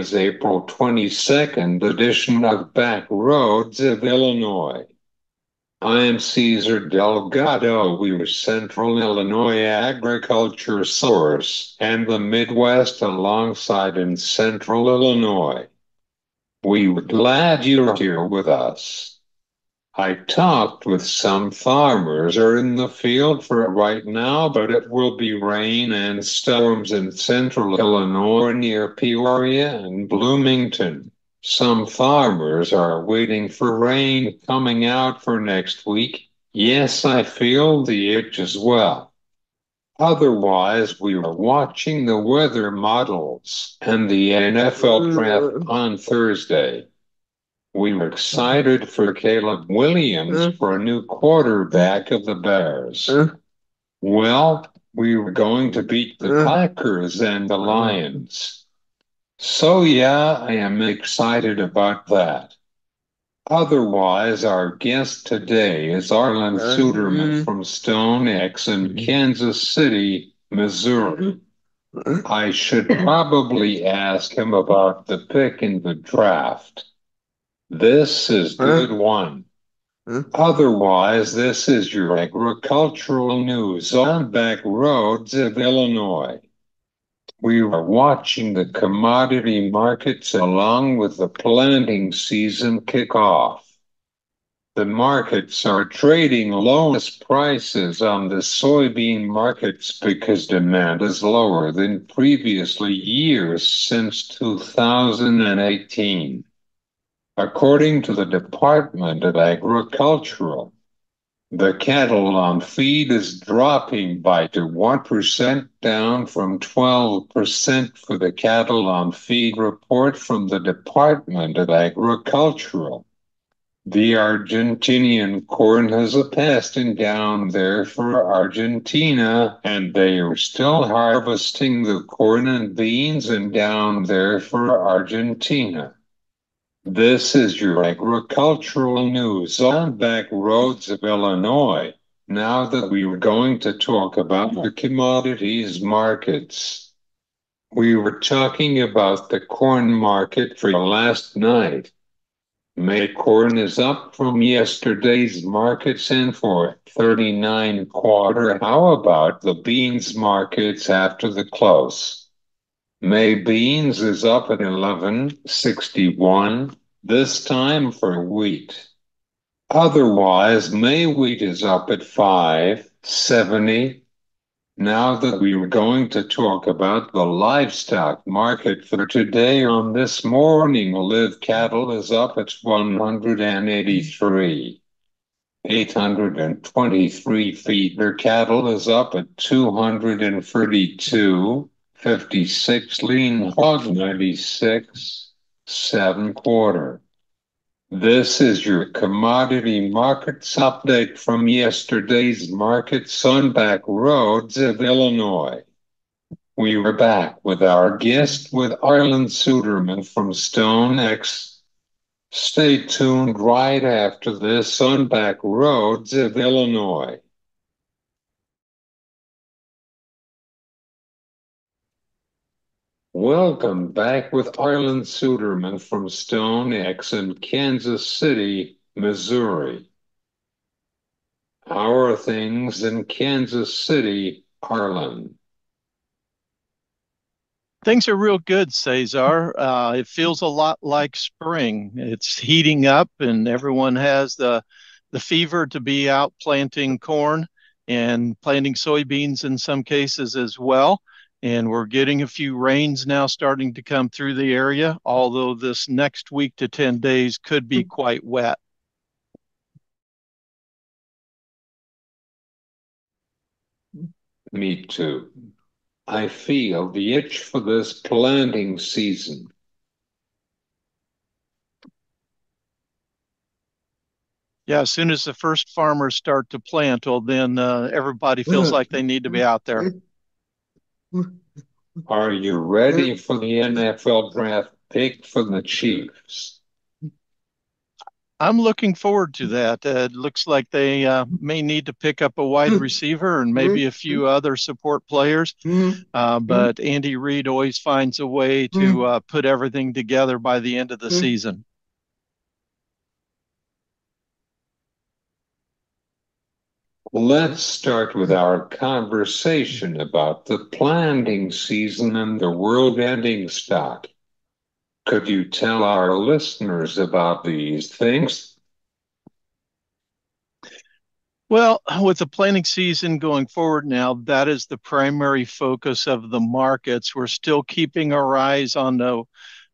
is April 22nd edition of Back Roads of Illinois. I am Cesar Delgado. We are Central Illinois Agriculture Source and the Midwest alongside in Central Illinois. We're glad you're here with us. I talked with some farmers are in the field for right now, but it will be rain and storms in central Illinois near Peoria and Bloomington. Some farmers are waiting for rain coming out for next week. Yes, I feel the itch as well. Otherwise, we are watching the weather models and the NFL draft on Thursday. We were excited for Caleb Williams uh, for a new quarterback of the Bears. Uh, well, we were going to beat the uh, Packers and the Lions. So, yeah, I am excited about that. Otherwise, our guest today is Arlan Suderman from StoneX in Kansas City, Missouri. I should probably ask him about the pick in the draft. This is good one. Otherwise, this is your agricultural news on back roads of Illinois. We are watching the commodity markets along with the planting season kick off. The markets are trading lowest prices on the soybean markets because demand is lower than previously years since 2018. According to the Department of Agricultural, the cattle on feed is dropping by to 1% down from 12% for the cattle on feed report from the Department of Agricultural. The Argentinian corn has a passing down there for Argentina, and they are still harvesting the corn and beans and down there for Argentina. This is your agricultural news on back roads of Illinois. Now that we are going to talk about the commodities markets. We were talking about the corn market for last night. May corn is up from yesterday's markets and for 39 quarter. How about the beans markets after the close? May beans is up at 1161, this time for wheat. Otherwise, May wheat is up at 570. Now that we are going to talk about the livestock market for today on this morning, live cattle is up at 183. 823 feeder cattle is up at 232. 56 lean hog 96 7 quarter. This is your commodity markets update from yesterday's markets on back roads of illinois. We were back with our guest with arlan suderman from stonex stay tuned right after this on back roads of illinois Welcome back with Arlan Suderman from StoneX in Kansas City, Missouri. How are things in Kansas City, Arlan? Things are real good, Cesar. Uh, it feels a lot like spring. It's heating up, and everyone has the the fever to be out planting corn and planting soybeans in some cases as well and we're getting a few rains now starting to come through the area, although this next week to 10 days could be quite wet. Me too. I feel the itch for this planting season. Yeah, as soon as the first farmers start to plant, well, then uh, everybody feels like they need to be out there. Are you ready for the NFL draft pick for the Chiefs? I'm looking forward to that. Uh, it looks like they uh, may need to pick up a wide mm-hmm. receiver and maybe a few mm-hmm. other support players. Mm-hmm. Uh, but Andy Reid always finds a way to uh, put everything together by the end of the season. Let's start with our conversation about the planting season and the world ending stock. Could you tell our listeners about these things? Well, with the planting season going forward now, that is the primary focus of the markets. We're still keeping our eyes on the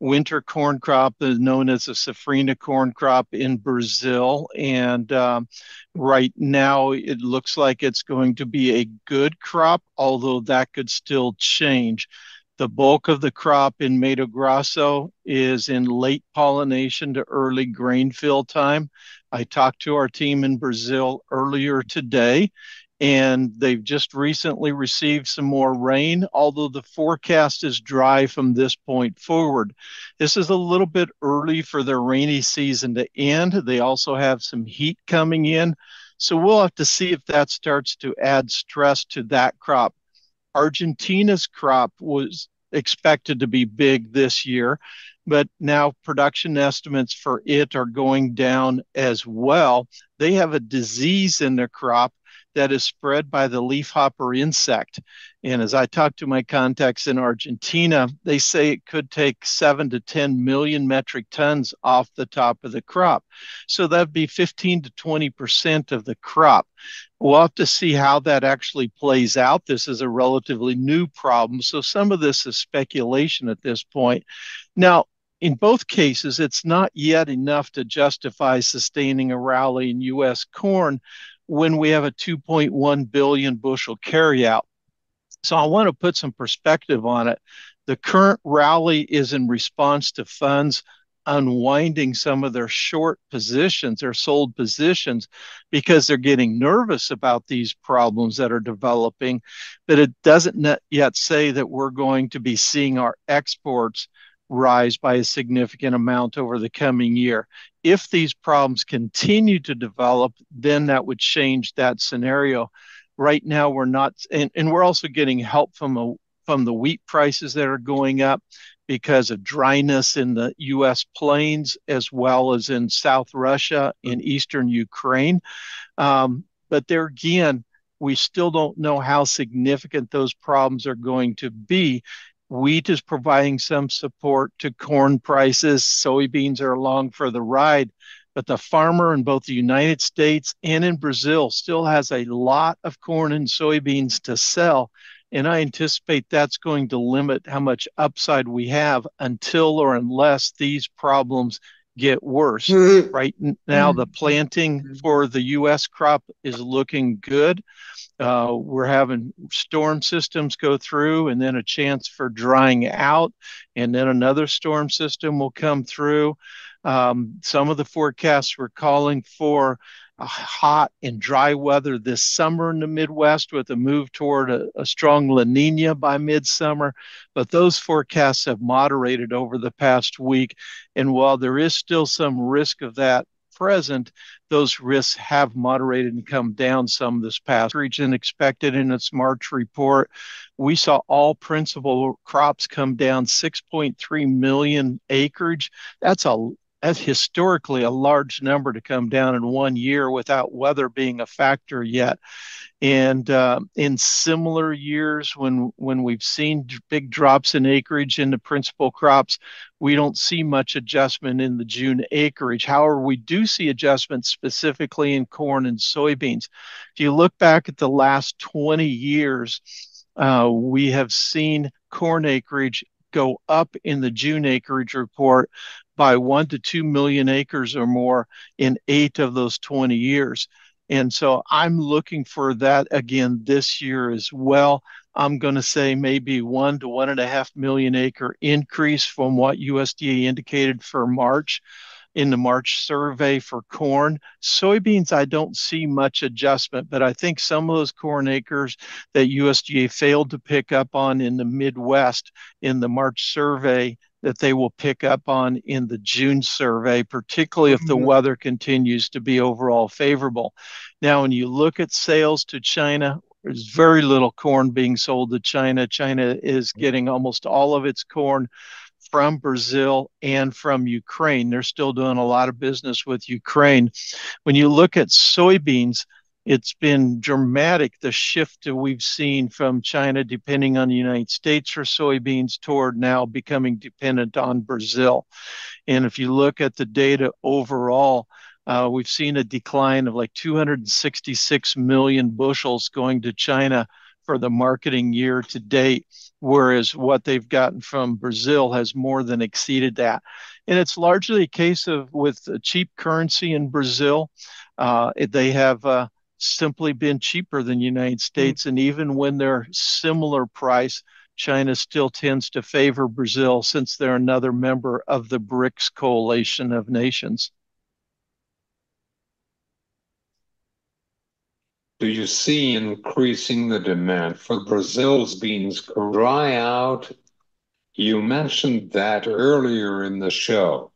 winter corn crop is known as the safrinha corn crop in Brazil. And um, right now, it looks like it's going to be a good crop, although that could still change. The bulk of the crop in Mato Grosso is in late pollination to early grain fill time. I talked to our team in Brazil earlier today, and they've just recently received some more rain, although the forecast is dry from this point forward. This is a little bit early for their rainy season to end. They also have some heat coming in. So we'll have to see if that starts to add stress to that crop. Argentina's crop was expected to be big this year, but now production estimates for it are going down as well. They have a disease in their crop that is spread by the leafhopper insect. And as I talk to my contacts in Argentina, they say it could take seven to 10 million metric tons off the top of the crop. So that'd be 15 to 20% of the crop. We'll have to see how that actually plays out. This is a relatively new problem. So some of this is speculation at this point. Now, in both cases, it's not yet enough to justify sustaining a rally in U.S. corn, when we have a 2.1 billion bushel carryout. So I want to put some perspective on it. The current rally is in response to funds unwinding some of their short positions, their sold positions, because they're getting nervous about these problems that are developing. But it doesn't yet say that we're going to be seeing our exports rise by a significant amount over the coming year. If these problems continue to develop, then that would change that scenario. Right now, we're not, and, and we're also getting help from a, from the wheat prices that are going up because of dryness in the U.S. plains as well as in South Russia, in eastern Ukraine. Um, but there again, we still don't know how significant those problems are going to be. Wheat is providing some support to corn prices. Soybeans are along for the ride. But the farmer in both the United States and in Brazil still has a lot of corn and soybeans to sell. And I anticipate that's going to limit how much upside we have until or unless these problems get worse. Mm-hmm. Right now, the planting mm-hmm. for the U.S. crop is looking good. Uh, we're having storm systems go through and then a chance for drying out, and then another storm system will come through. Um, some of the forecasts were calling for hot and dry weather this summer in the Midwest with a move toward a, a strong La Nina by midsummer. But those forecasts have moderated over the past week. And while there is still some risk of that present, those risks have moderated and come down some this past region expected in its March report. We saw all principal crops come down 6.3 million acreage. That's a that's historically a large number to come down in one year without weather being a factor yet. And uh, in similar years, when when we've seen big drops in acreage in the principal crops, we don't see much adjustment in the June acreage. However, we do see adjustments specifically in corn and soybeans. If you look back at the last 20 years, uh, we have seen corn acreage go up in the June acreage report by one to two million acres or more in eight of those 20 years. And so I'm looking for that again this year as well. I'm going to say maybe one to one and a half million acre increase from what USDA indicated for March in the March survey for corn. Soybeans, I don't see much adjustment, but I think some of those corn acres that USDA failed to pick up on in the Midwest in the March survey that they will pick up on in the June survey, particularly if the mm-hmm. weather continues to be overall favorable. Now, when you look at sales to China, there's very little corn being sold to China. China is getting almost all of its corn from Brazil and from Ukraine. They're still doing a lot of business with Ukraine. When you look at soybeans, it's been dramatic the shift that we've seen from China depending on the United States for soybeans toward now becoming dependent on Brazil. And if you look at the data overall, uh, we've seen a decline of like 266 million bushels going to China for the marketing year to date, whereas what they've gotten from Brazil has more than exceeded that. And it's largely a case of with a cheap currency in Brazil, uh, they have. Uh, simply been cheaper than United hmm. States. And even when they're similar price, China still tends to favor Brazil since they're another member of the BRICS coalition of nations. Do you see increasing the demand for Brazil's beans dry out? You mentioned that earlier in the show.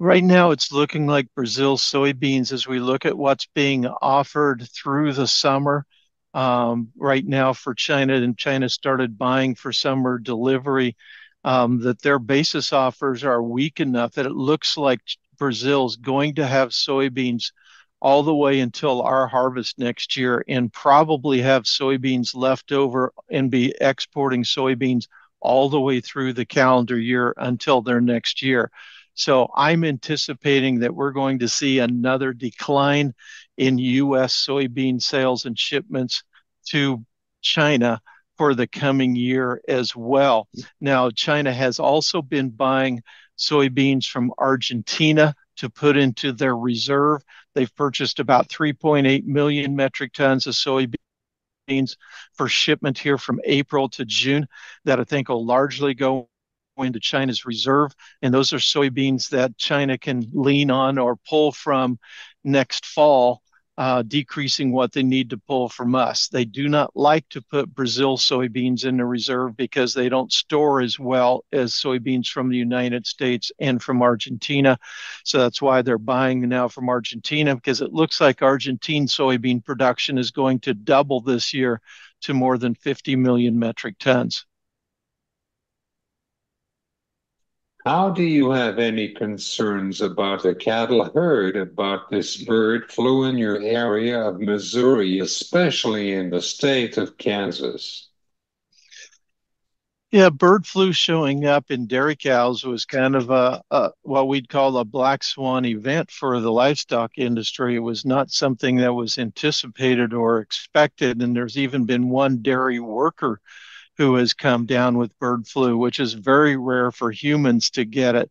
Right now, it's looking like Brazil soybeans as we look at what's being offered through the summer. Um, right now for China, and China started buying for summer delivery, um, that their basis offers are weak enough that it looks like Brazil's going to have soybeans all the way until our harvest next year and probably have soybeans left over and be exporting soybeans all the way through the calendar year until their next year. So I'm anticipating that we're going to see another decline in U.S. soybean sales and shipments to China for the coming year as well. Now, China has also been buying soybeans from Argentina to put into their reserve. They've purchased about 3.8 million metric tons of soybeans for shipment here from April to June that I think will largely go into China's reserve. And those are soybeans that China can lean on or pull from next fall, uh, decreasing what they need to pull from us. They do not like to put Brazil soybeans in the reserve because they don't store as well as soybeans from the United States and from Argentina. So that's why they're buying now from Argentina because it looks like Argentine soybean production is going to double this year to more than 50 million metric tons. How do you have any concerns about the cattle herd about this bird flu in your area of Missouri, especially in the state of Kansas? Yeah, bird flu showing up in dairy cows was kind of a, a, what we'd call a black swan event for the livestock industry. It was not something that was anticipated or expected, and there's even been one dairy worker who has come down with bird flu, which is very rare for humans to get it.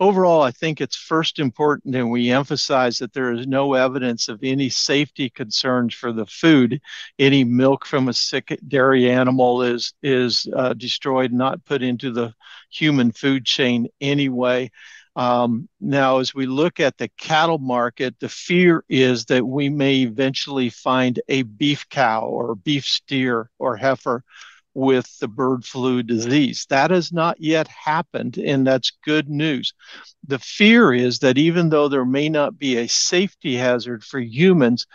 Overall, I think it's first important and we emphasize that there is no evidence of any safety concerns for the food. Any milk from a sick dairy animal is is uh, destroyed, not put into the human food chain anyway. Um, now, as we look at the cattle market, the fear is that we may eventually find a beef cow or beef steer or heifer with the bird flu disease. That has not yet happened, and that's good news. The fear is that even though there may not be a safety hazard for humans,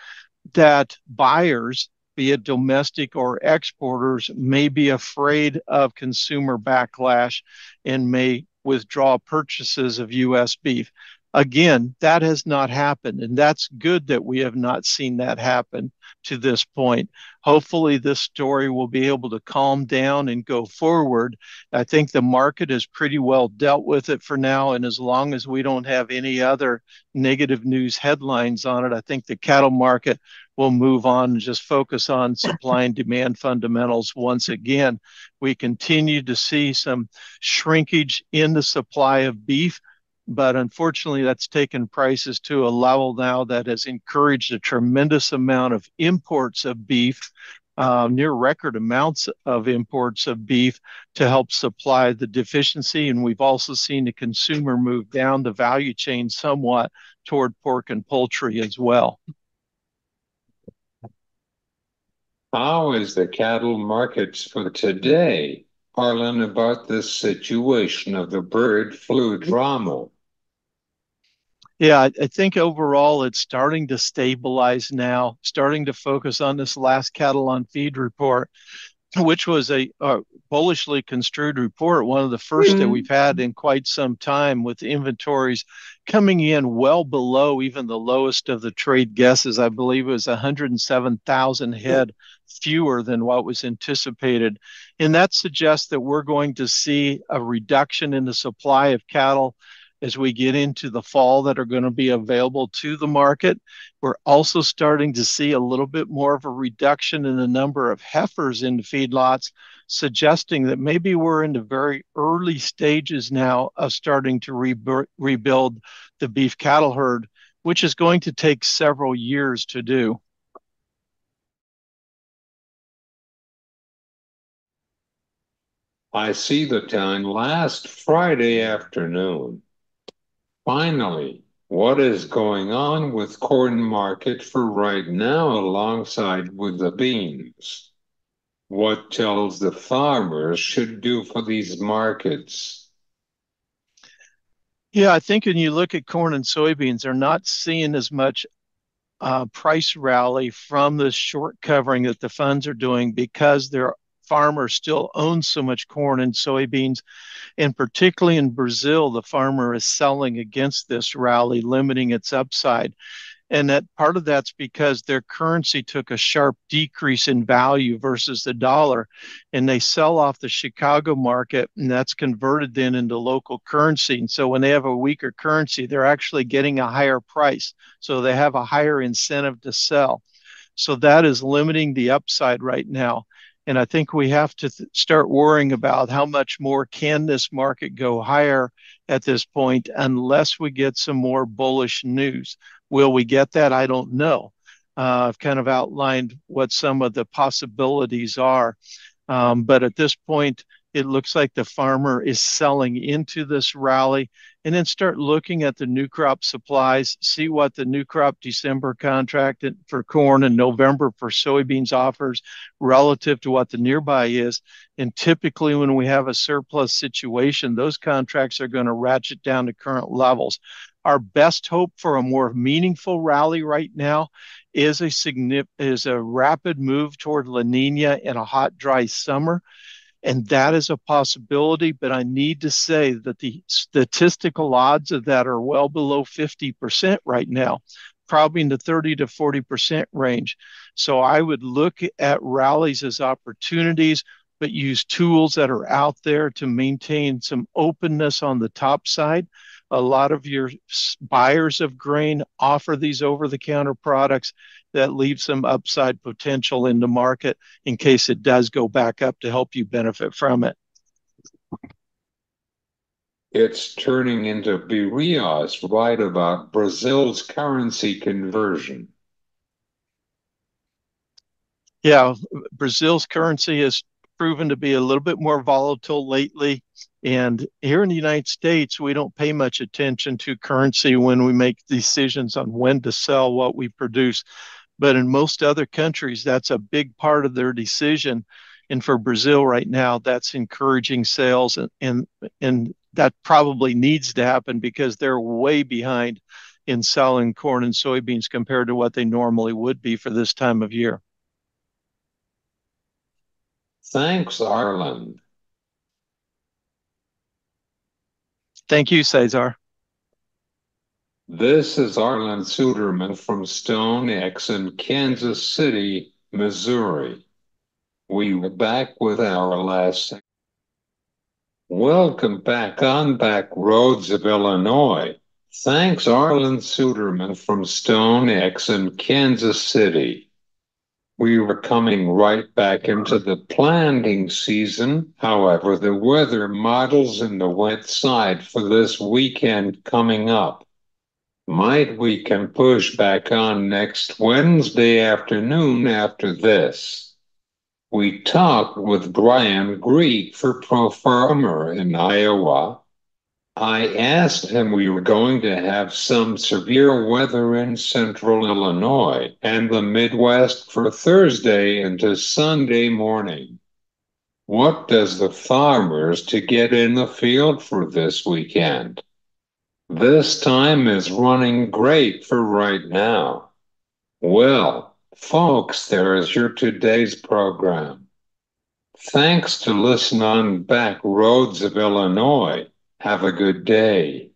that buyers, be it domestic or exporters, may be afraid of consumer backlash and may withdraw purchases of U.S. beef. Again, that has not happened, and that's good that we have not seen that happen to this point. Hopefully, this story will be able to calm down and go forward. I think the market has pretty well dealt with it for now, and as long as we don't have any other negative news headlines on it, I think the cattle market will move on and just focus on supply and demand fundamentals once again. We continue to see some shrinkage in the supply of beef but unfortunately, that's taken prices to a level now that has encouraged a tremendous amount of imports of beef, uh, near record amounts of imports of beef to help supply the deficiency. And we've also seen the consumer move down the value chain somewhat toward pork and poultry as well. How is the cattle markets for today Arlan, about the situation of the bird flu drama? Yeah, I, I think overall it's starting to stabilize now, starting to focus on this last cattle on feed report, which was a, a bullishly construed report, one of the 1st mm-hmm. that we've had in quite some time, with inventories coming in well below even the lowest of the trade guesses. I believe it was 107,000 head fewer than what was anticipated. And that suggests that we're going to see a reduction in the supply of cattle as we get into the fall that are going to be available to the market. We're also starting to see a little bit more of a reduction in the number of heifers in the feedlots, suggesting that maybe we're in the very early stages now of starting to re- rebuild the beef cattle herd, which is going to take several years to do. I see the time last Friday afternoon Finally, what is going on with corn market for right now alongside with the beans? What tells the farmers should do for these markets? Yeah, I think when you look at corn and soybeans, they're not seeing as much uh, price rally from the short covering that the funds are doing because their farmers still own so much corn and soybeans and particularly in Brazil, the farmer is selling against this rally, limiting its upside. And that part of that's because their currency took a sharp decrease in value versus the dollar. And they sell off the Chicago market, and that's converted then into local currency. And so when they have a weaker currency, they're actually getting a higher price. So they have a higher incentive to sell. So that is limiting the upside right now. And I think we have to th- start worrying about how much more can this market go higher at this point unless we get some more bullish news. Will we get that? I don't know. Uh, I've kind of outlined what some of the possibilities are. Um, but at this point, it looks like the farmer is selling into this rally and then start looking at the new crop supplies, see what the new crop December contract for corn and November for soybeans offers relative to what the nearby is. And typically, when we have a surplus situation, those contracts are going to ratchet down to current levels. Our best hope for a more meaningful rally right now is a significant is a rapid move toward La Nina and a hot, dry summer and that is a possibility, but I need to say that the statistical odds of that are well below 50% right now, probably in the 30 to 40% range. So I would look at rallies as opportunities, but use tools that are out there to maintain some openness on the top side. A lot of your buyers of grain offer these over the counter products that leaves some upside potential in the market in case it does go back up to help you benefit from it. It's turning into BRIAS right about Brazil's currency conversion. Yeah, Brazil's currency has proven to be a little bit more volatile lately. And here in the United States, we don't pay much attention to currency when we make decisions on when to sell what we produce. But in most other countries, that's a big part of their decision. And for Brazil right now, that's encouraging sales, and and, and that probably needs to happen because they're way behind in selling corn and soybeans compared to what they normally would be for this time of year. Thanks, Arlan. Thank you, Cesar. This is Arlan Suderman from StoneX in Kansas City, Missouri. We were back with our last. Welcome back on back roads of Illinois. Thanks, Arlan Suderman from StoneX in Kansas City. We were coming right back into the planting season. However, the weather models in the wet side for this weekend coming up might we can push back on next Wednesday afternoon after this. We talked with Brian Grete for Pro Farmer in Iowa. I asked him we were going to have some severe weather in central Illinois and the Midwest for Thursday into Sunday morning. What does the farmers to get in the field for this weekend? This time is running great for right now. Well, folks, there is your today's program. Thanks to listen on Back Roads of Illinois. Have a good day.